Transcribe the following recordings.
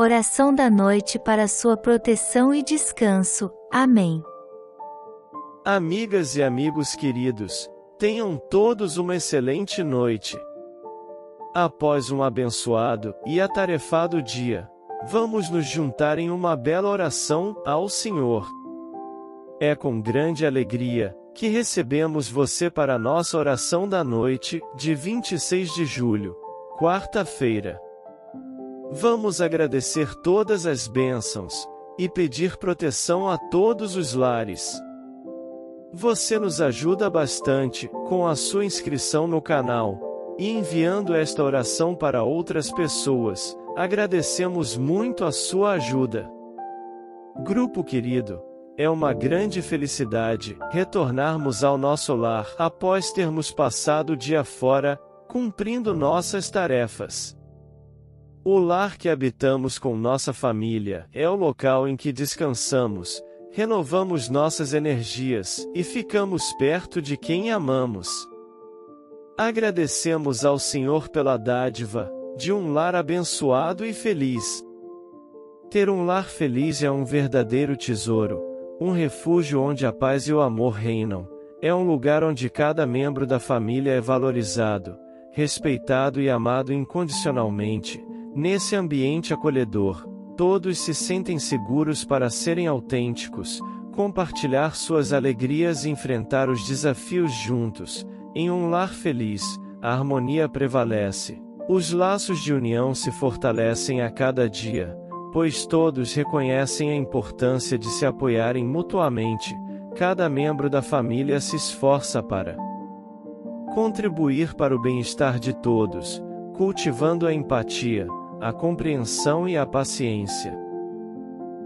Oração da noite para sua proteção e descanso. Amém. Amigas e amigos queridos, tenham todos uma excelente noite. Após um abençoado e atarefado dia, vamos nos juntar em uma bela oração ao Senhor. É com grande alegria que recebemos você para a nossa oração da noite, de 26 de julho, quarta-feira. Vamos agradecer todas as bênçãos e pedir proteção a todos os lares. Você nos ajuda bastante com a sua inscrição no canal e enviando esta oração para outras pessoas. Agradecemos muito a sua ajuda. Grupo querido, é uma grande felicidade retornarmos ao nosso lar após termos passado o dia fora, cumprindo nossas tarefas. O lar que habitamos com nossa família é o local em que descansamos, renovamos nossas energias e ficamos perto de quem amamos. Agradecemos ao Senhor pela dádiva de um lar abençoado e feliz. Ter um lar feliz é um verdadeiro tesouro um refúgio onde a paz e o amor reinam. É um lugar onde cada membro da família é valorizado, respeitado e amado incondicionalmente. Nesse ambiente acolhedor, todos se sentem seguros para serem autênticos, compartilhar suas alegrias e enfrentar os desafios juntos. Em um lar feliz, a harmonia prevalece. Os laços de união se fortalecem a cada dia, pois todos reconhecem a importância de se apoiarem mutuamente, cada membro da família se esforça para contribuir para o bem-estar de todos, cultivando a empatia, a compreensão e a paciência.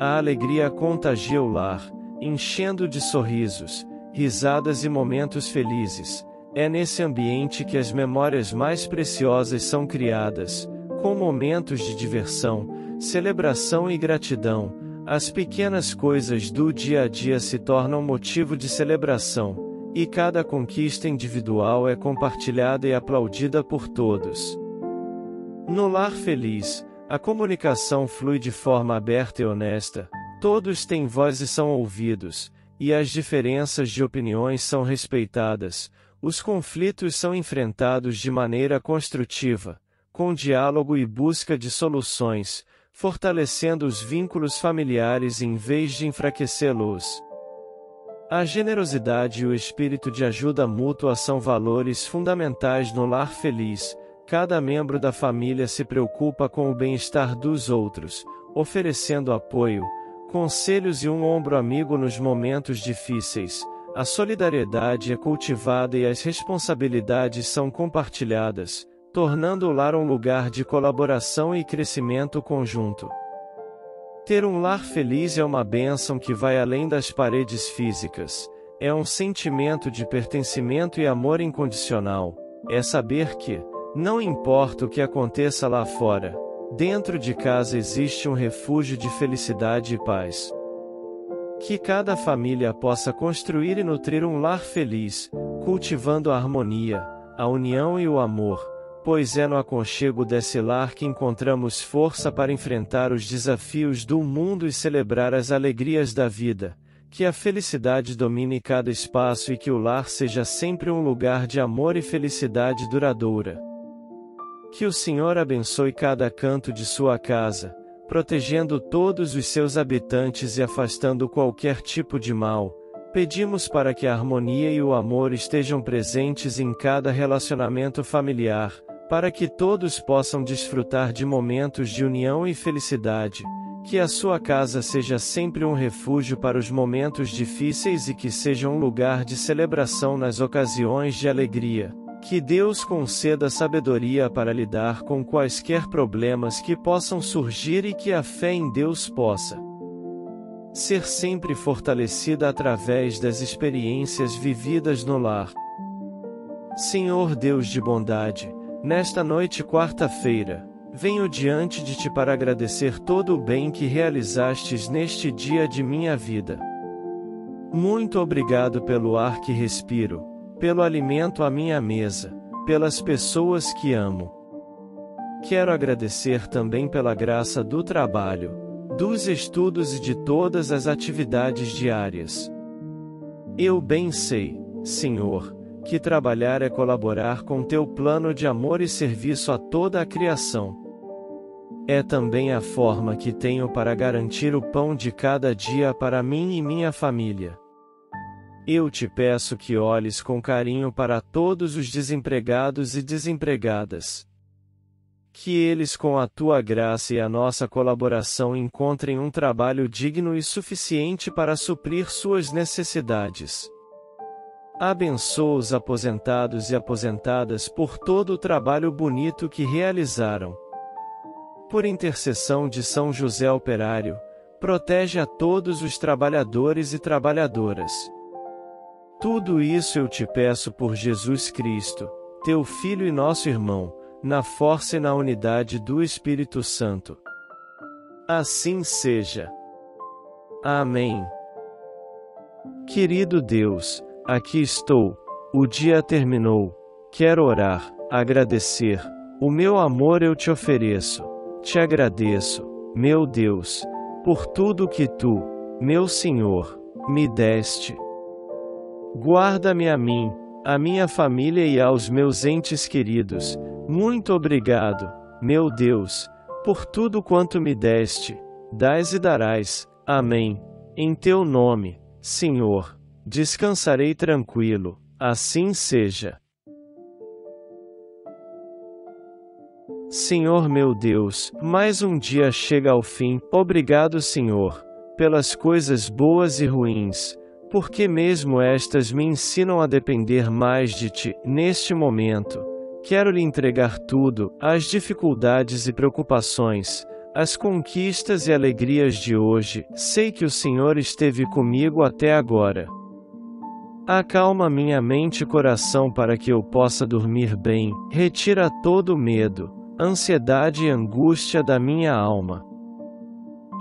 A alegria contagia o lar, enchendo de sorrisos, risadas e momentos felizes. É nesse ambiente que as memórias mais preciosas são criadas, com momentos de diversão, celebração e gratidão, as pequenas coisas do dia a dia se tornam motivo de celebração, e cada conquista individual é compartilhada e aplaudida por todos. No lar feliz, a comunicação flui de forma aberta e honesta, todos têm voz e são ouvidos, e as diferenças de opiniões são respeitadas, os conflitos são enfrentados de maneira construtiva, com diálogo e busca de soluções, fortalecendo os vínculos familiares em vez de enfraquecê-los. A generosidade e o espírito de ajuda mútua são valores fundamentais no lar feliz. Cada membro da família se preocupa com o bem-estar dos outros, oferecendo apoio, conselhos e um ombro amigo nos momentos difíceis. A solidariedade é cultivada e as responsabilidades são compartilhadas, tornando o lar um lugar de colaboração e crescimento conjunto. Ter um lar feliz é uma bênção que vai além das paredes físicas, é um sentimento de pertencimento e amor incondicional, é saber que, não importa o que aconteça lá fora, dentro de casa existe um refúgio de felicidade e paz. Que cada família possa construir e nutrir um lar feliz, cultivando a harmonia, a união e o amor, pois é no aconchego desse lar que encontramos força para enfrentar os desafios do mundo e celebrar as alegrias da vida. Que a felicidade domine cada espaço e que o lar seja sempre um lugar de amor e felicidade duradoura. Que o Senhor abençoe cada canto de sua casa, protegendo todos os seus habitantes e afastando qualquer tipo de mal. Pedimos para que a harmonia e o amor estejam presentes em cada relacionamento familiar para que todos possam desfrutar de momentos de união e felicidade, que a sua casa seja sempre um refúgio para os momentos difíceis e que seja um lugar de celebração nas ocasiões de alegria. Que Deus conceda sabedoria para lidar com quaisquer problemas que possam surgir e que a fé em Deus possa ser sempre fortalecida através das experiências vividas no lar. Senhor Deus de bondade, Nesta noite, quarta-feira, venho diante de ti para agradecer todo o bem que realizastes neste dia de minha vida. Muito obrigado pelo ar que respiro, pelo alimento à minha mesa, pelas pessoas que amo. quero agradecer também pela graça do trabalho, dos estudos e de todas as atividades diárias. Eu bem sei, Senhor, que trabalhar é colaborar com teu plano de amor e serviço a toda a criação. É também a forma que tenho para garantir o pão de cada dia para mim e minha família. Eu te peço que olhes com carinho para todos os desempregados e desempregadas. Que eles, com a tua graça e a nossa colaboração, encontrem um trabalho digno e suficiente para suprir suas necessidades. Abençoa os aposentados e aposentadas por todo o trabalho bonito que realizaram. Por intercessão de São José Operário, protege a todos os trabalhadores e trabalhadoras. Tudo isso eu te peço por Jesus Cristo, teu Filho e nosso irmão, na força e na unidade do Espírito Santo. Assim seja. Amém. Querido Deus, aqui estou, o dia terminou, quero orar, agradecer, o meu amor eu te ofereço, te agradeço, meu Deus, por tudo que tu, meu Senhor, me deste. Guarda-me a mim, a minha família e aos meus entes queridos. Muito obrigado, meu Deus, por tudo quanto me deste. Dás e darás. Amém. Em teu nome, Senhor, descansarei tranquilo. Assim seja. Senhor meu Deus, mais um dia chega ao fim. Obrigado, Senhor, pelas coisas boas e ruins porque mesmo estas me ensinam a depender mais de ti, neste momento. Quero lhe entregar tudo, as dificuldades e preocupações, as conquistas e alegrias de hoje, sei que o Senhor esteve comigo até agora. Acalma minha mente e coração para que eu possa dormir bem, retira todo o medo, ansiedade e angústia da minha alma.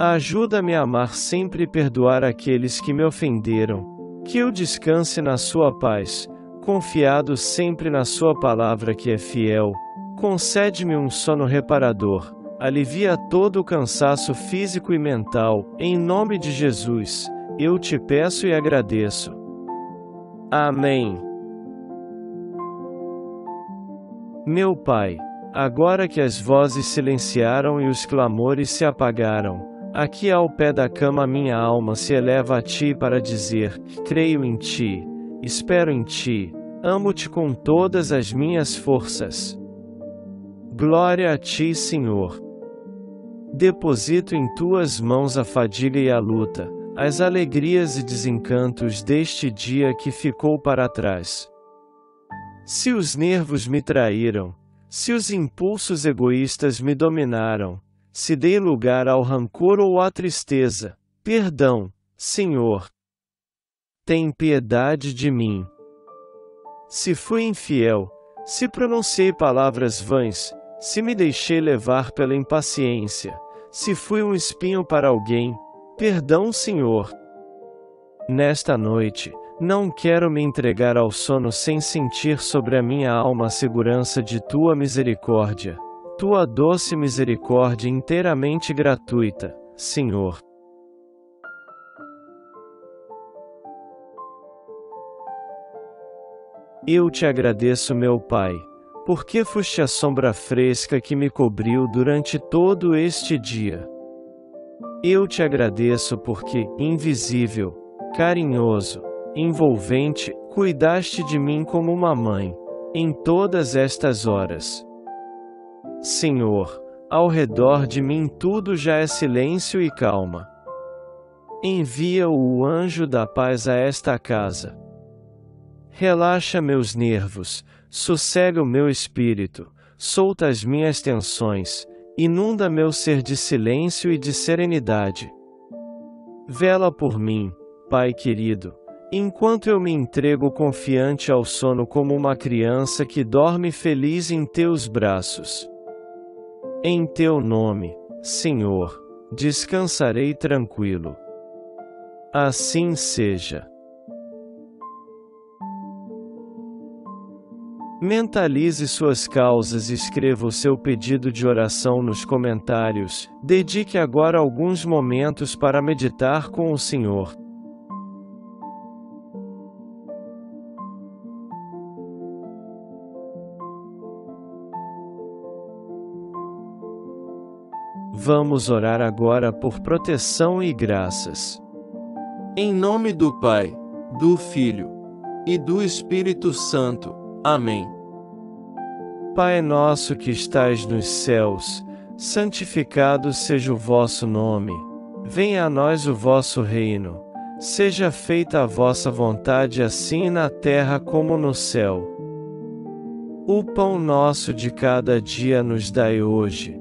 Ajuda-me a amar sempre e perdoar aqueles que me ofenderam. Que eu descanse na Sua paz, confiado sempre na Sua palavra que é fiel. Concede-me um sono reparador. Alivia todo o cansaço físico e mental. Em nome de Jesus, eu te peço e agradeço. Amém. Meu Pai, agora que as vozes silenciaram e os clamores se apagaram, Aqui ao pé da cama minha alma se eleva a ti para dizer: creio em ti, espero em ti, amo-te com todas as minhas forças. Glória a ti, Senhor. Deposito em tuas mãos a fadiga e a luta, as alegrias e desencantos deste dia que ficou para trás. Se os nervos me traíram, se os impulsos egoístas me dominaram, se dei lugar ao rancor ou à tristeza. Perdão, Senhor. Tem piedade de mim. Se fui infiel, se pronunciei palavras vãs, se me deixei levar pela impaciência, se fui um espinho para alguém, perdão, Senhor. Nesta noite, não quero me entregar ao sono sem sentir sobre a minha alma a segurança de tua misericórdia tua doce misericórdia inteiramente gratuita, Senhor. Eu te agradeço, meu Pai, porque foste a sombra fresca que me cobriu durante todo este dia. Eu te agradeço porque, invisível, carinhoso, envolvente, cuidaste de mim como uma mãe, em todas estas horas. Senhor, ao redor de mim tudo já é silêncio e calma. Envia o anjo da paz a esta casa. Relaxa meus nervos, sossega o meu espírito, solta as minhas tensões, inunda meu ser de silêncio e de serenidade. Vela por mim, Pai querido, enquanto eu me entrego confiante ao sono como uma criança que dorme feliz em teus braços. Em teu nome, Senhor, descansarei tranquilo. Assim seja. Mentalize suas causas e escreva o seu pedido de oração nos comentários. Dedique agora alguns momentos para meditar com o Senhor. Vamos orar agora por proteção e graças. Em nome do Pai, do Filho e do Espírito Santo. Amém. Pai nosso que estais nos céus, santificado seja o vosso nome. Venha a nós o vosso reino. Seja feita a vossa vontade assim na terra como no céu. O pão nosso de cada dia nos dai hoje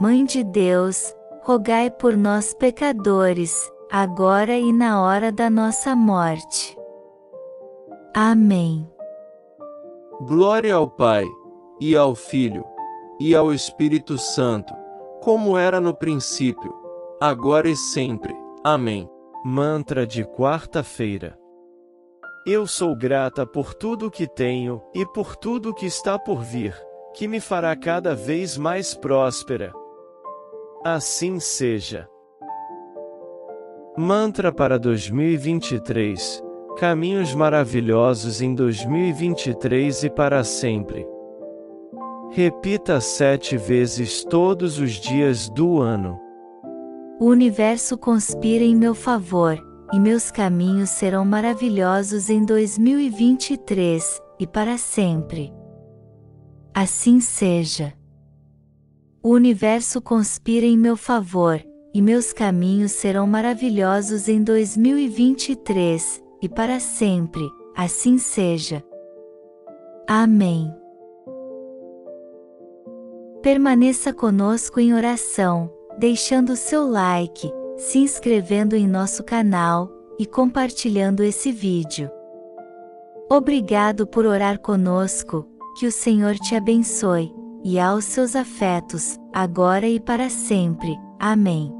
Mãe de Deus, rogai por nós pecadores, agora e na hora da nossa morte. Amém. Glória ao Pai, e ao Filho, e ao Espírito Santo, como era no princípio, agora e sempre. Amém. Mantra de quarta-feira. Eu sou grata por tudo que tenho e por tudo que está por vir, que me fará cada vez mais próspera. Assim seja. Mantra para 2023 Caminhos maravilhosos em 2023 e para sempre. Repita sete vezes todos os dias do ano. O universo conspira em meu favor, e meus caminhos serão maravilhosos em 2023 e para sempre. Assim seja. O universo conspira em meu favor, e meus caminhos serão maravilhosos em 2023 e para sempre, assim seja. Amém. Permaneça conosco em oração, deixando seu like, se inscrevendo em nosso canal e compartilhando esse vídeo. Obrigado por orar conosco, que o Senhor te abençoe e aos seus afetos, agora e para sempre. Amém.